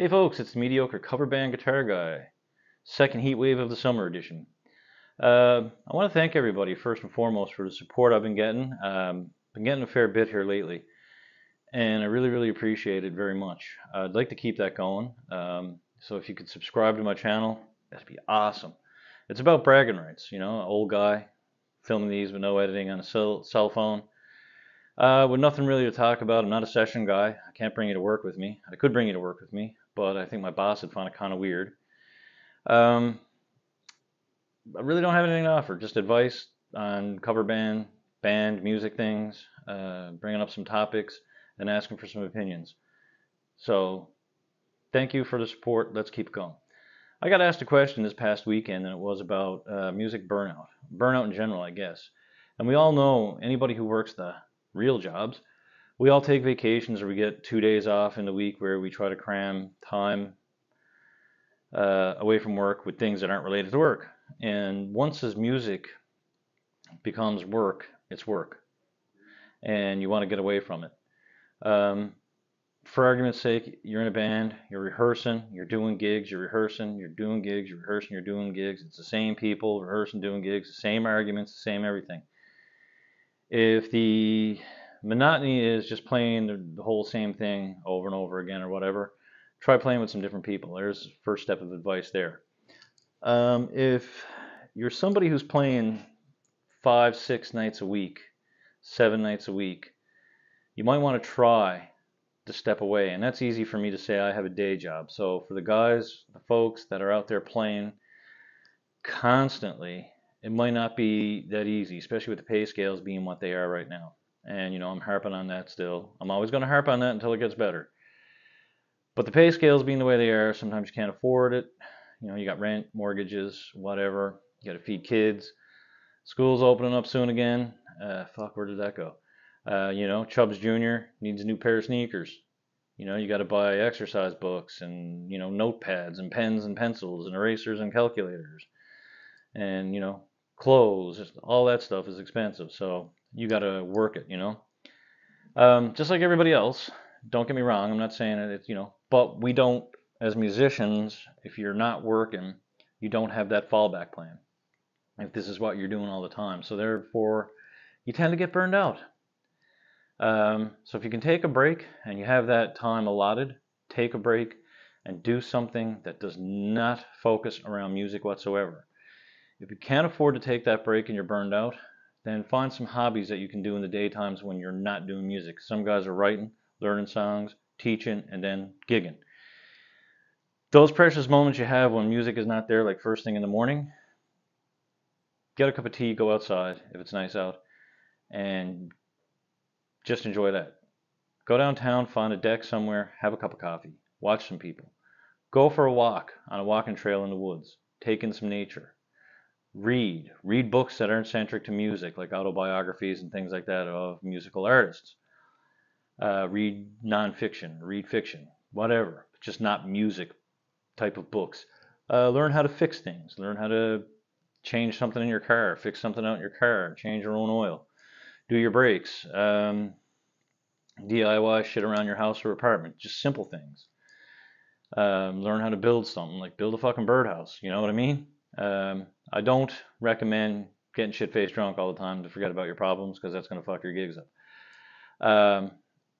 Hey folks, it's mediocre cover band guitar guy, second heat wave of the summer edition. Uh, I want to thank everybody first and foremost for the support I've been getting. Um, been getting a fair bit here lately, and I really, really appreciate it very much. I'd like to keep that going. Um, so if you could subscribe to my channel, that'd be awesome. It's about bragging rights, you know, old guy filming these with no editing on a cell, cell phone. Uh, with nothing really to talk about. I'm not a session guy. I can't bring you to work with me. I could bring you to work with me, but I think my boss would find it kind of weird. Um, I really don't have anything to offer. Just advice on cover band, band, music things, uh, bringing up some topics, and asking for some opinions. So, thank you for the support. Let's keep going. I got asked a question this past weekend, and it was about uh, music burnout, burnout in general, I guess. And we all know anybody who works the real jobs, we all take vacations or we get two days off in the week where we try to cram time uh, away from work with things that aren't related to work. And once as music becomes work, it's work. And you want to get away from it. Um, for argument's sake, you're in a band, you're rehearsing, you're doing gigs, you're rehearsing, you're doing gigs, you're rehearsing, you're doing gigs. It's the same people rehearsing, doing gigs, the same arguments, the same everything. If the monotony is just playing the, whole same thing over and over again or whatever, try playing with some different people. There's the first step of advice there. Um, if you're somebody who's playing five, six nights a week, seven nights a week, you might want to try to step away. And that's easy for me to say. I have a day job. So for the guys, the folks that are out there playing constantly, it might not be that easy, especially with the pay scales being what they are right now. And you know, I'm harping on that still. I'm always going to harp on that until it gets better. But the pay scales being the way they are, sometimes you can't afford it. You know, you got rent, mortgages, whatever. You got to feed kids. School's opening up soon again. Uh, fuck, where did that go? Uh, you know, Chubbs Jr. needs a new pair of sneakers. You know, you got to buy exercise books and, you know, notepads and pens and pencils and erasers and calculators. And, you know, clothes, all that stuff is expensive. So you got to work it, you know. Um, just like everybody else. Don't get me wrong. I'm not saying it, you know, but we don't as musicians, if you're not working, you don't have that fallback plan. If this is what you're doing all the time, so therefore, you tend to get burned out. Um, so if you can take a break and you have that time allotted, take a break and do something that does not focus around music whatsoever. If you can't afford to take that break and you're burned out, then find some hobbies that you can do in the daytimes when you're not doing music. Some guys are writing, learning songs, teaching, and then gigging those precious moments you have when music is not there, like first thing in the morning, get a cup of tea, go outside if it's nice out, and just enjoy that. Go downtown, find a deck somewhere, have a cup of coffee, watch some people. Go for a walk on a walking trail in the woods, take in some nature. Read. Read books that aren't centric to music, like autobiographies and things like that of musical artists. Uh, read nonfiction, read fiction, whatever, just not music type of books. Uh, learn how to fix things. Learn how to change something in your car, fix something out in your car, change your own oil, do your brakes, um, DIY shit around your house or apartment. Just simple things. Um, learn how to build something, like build a fucking birdhouse. You know what I mean? Um, I don't recommend getting shit faced drunk all the time to forget about your problems because that's going to fuck your gigs up. Um,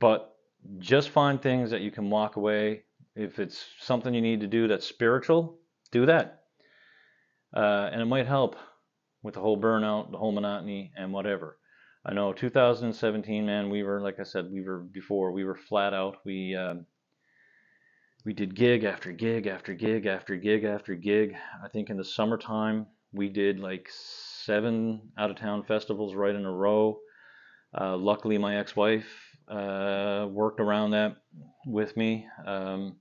but just find things that you can walk away if it's something you need to do that's spiritual, do that. Uh, and it might help with the whole burnout, the whole monotony, and whatever. I know 2017, man, we were, like I said, we were before, we were flat out. We, um, we did gig after gig after gig after gig after gig. I think in the summertime, we did like seven out of town festivals right in a row. Uh, luckily, my ex wife uh, worked around that with me. Um,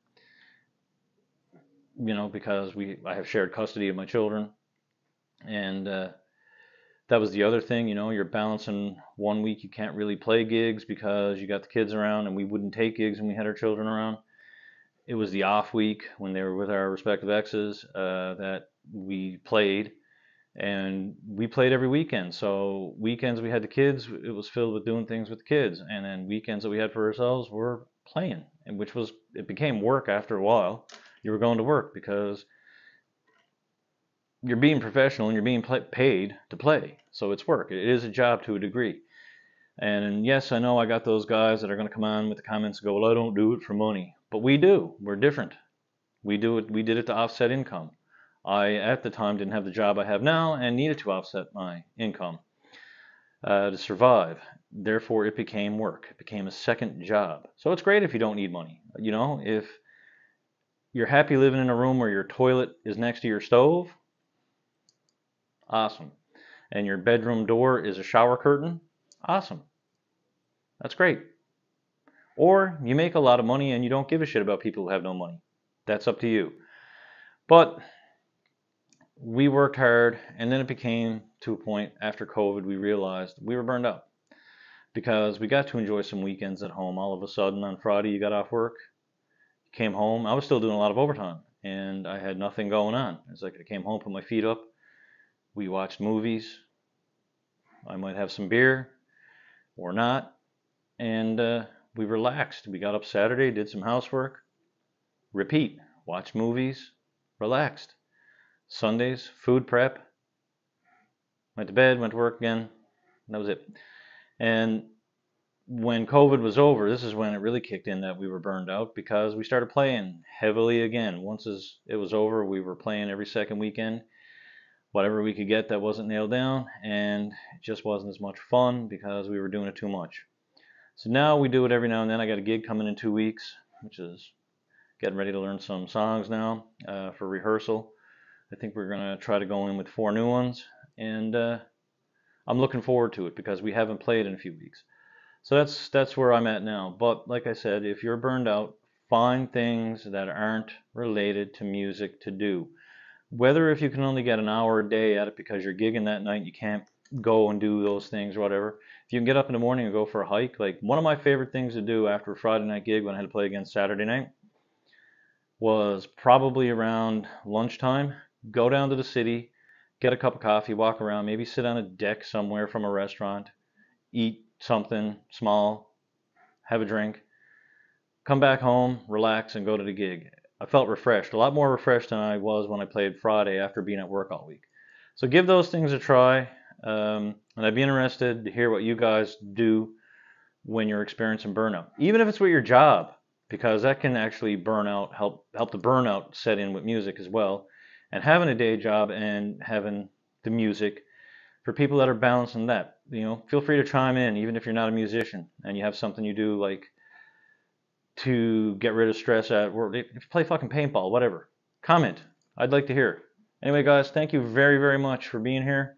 you know, because we I have shared custody of my children, and uh, that was the other thing. You know, you're balancing one week you can't really play gigs because you got the kids around, and we wouldn't take gigs when we had our children around. It was the off week when they were with our respective exes uh, that we played, and we played every weekend. So weekends we had the kids, it was filled with doing things with the kids, and then weekends that we had for ourselves were playing, and which was it became work after a while. You were going to work because you're being professional and you're being paid to play. So it's work. It is a job to a degree. And yes, I know I got those guys that are going to come on with the comments and go, "Well, I don't do it for money," but we do. We're different. We do it. We did it to offset income. I at the time didn't have the job I have now and needed to offset my income uh, to survive. Therefore, it became work. It became a second job. So it's great if you don't need money. You know, if you're happy living in a room where your toilet is next to your stove, awesome. And your bedroom door is a shower curtain, awesome. That's great. Or you make a lot of money and you don't give a shit about people who have no money. That's up to you. But we worked hard and then it became to a point after COVID we realized we were burned out because we got to enjoy some weekends at home. All of a sudden on Friday you got off work, came home. I was still doing a lot of overtime and I had nothing going on. It's like I came home, put my feet up. We watched movies. I might have some beer or not. And uh, we relaxed. We got up Saturday, did some housework, repeat, watch movies, relaxed. Sundays, food prep, went to bed, went to work again. That was it. And when COVID was over, this is when it really kicked in that we were burned out because we started playing heavily again. Once it was over, we were playing every second weekend, whatever we could get that wasn't nailed down, and it just wasn't as much fun because we were doing it too much. So now we do it every now and then. I got a gig coming in two weeks, which is getting ready to learn some songs now uh, for rehearsal. I think we're going to try to go in with four new ones, and uh, I'm looking forward to it because we haven't played in a few weeks. So that's that's where I'm at now. But like I said, if you're burned out, find things that aren't related to music to do. Whether if you can only get an hour a day at it because you're gigging that night, you can't go and do those things or whatever. If you can get up in the morning and go for a hike, like one of my favorite things to do after a Friday night gig when I had to play again Saturday night was probably around lunchtime. Go down to the city, get a cup of coffee, walk around, maybe sit on a deck somewhere from a restaurant, eat something small, have a drink, come back home, relax, and go to the gig. I felt refreshed, a lot more refreshed than I was when I played Friday after being at work all week. So give those things a try, um, and I'd be interested to hear what you guys do when you're experiencing burnout, even if it's with your job, because that can actually burn out, help help the burnout set in with music as well. And having a day job and having the music for people that are balancing that, you know, feel free to chime in, even if you're not a musician and you have something you do like to get rid of stress at work. If play fucking paintball, whatever, comment. I'd like to hear. Anyway, guys, thank you very, very much for being here,